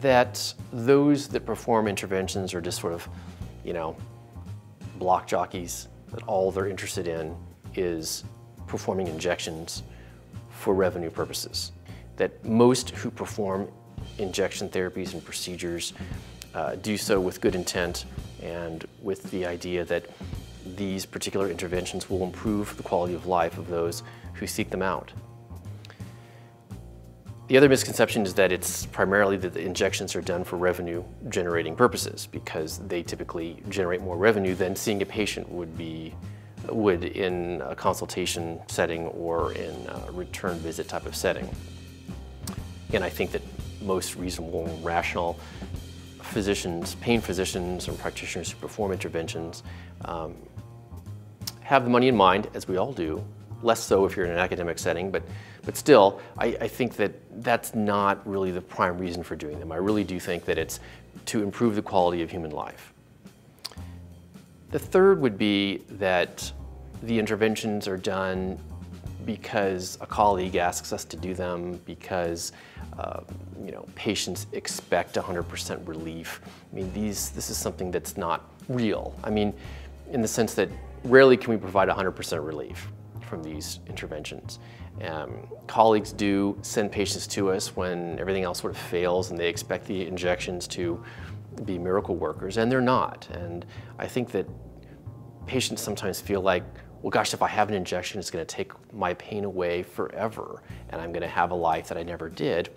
that those that perform interventions are just sort of, you know, block jockeys, that all they're interested in is performing injections for revenue purposes. That most who perform injection therapies and procedures uh, do so with good intent and with the idea that these particular interventions will improve the quality of life of those who seek them out. The other misconception is that it's primarily that the injections are done for revenue generating purposes because they typically generate more revenue than seeing a patient would be would in a consultation setting or in a return visit type of setting. And I think that most reasonable and rational physicians, pain physicians and practitioners who perform interventions um, have the money in mind, as we all do, less so if you're in an academic setting, but, but still, I, I think that that's not really the prime reason for doing them. I really do think that it's to improve the quality of human life. The third would be that the interventions are done because a colleague asks us to do them, because uh, you know patients expect 100% relief. I mean, these this is something that's not real. I mean, in the sense that rarely can we provide 100% relief from these interventions. Um, colleagues do send patients to us when everything else sort of fails and they expect the injections to be miracle workers, and they're not. And I think that patients sometimes feel like, well, gosh, if I have an injection, it's going to take my pain away forever, and I'm going to have a life that I never did.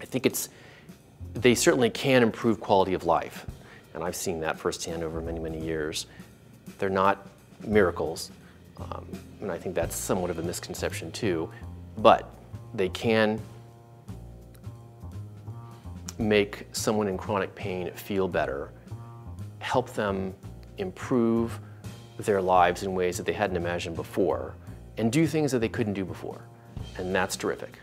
I think it's, they certainly can improve quality of life, and I've seen that firsthand over many, many years. They're not miracles, um, and I think that's somewhat of a misconception too, but they can make someone in chronic pain feel better, help them improve their lives in ways that they hadn't imagined before, and do things that they couldn't do before. And that's terrific.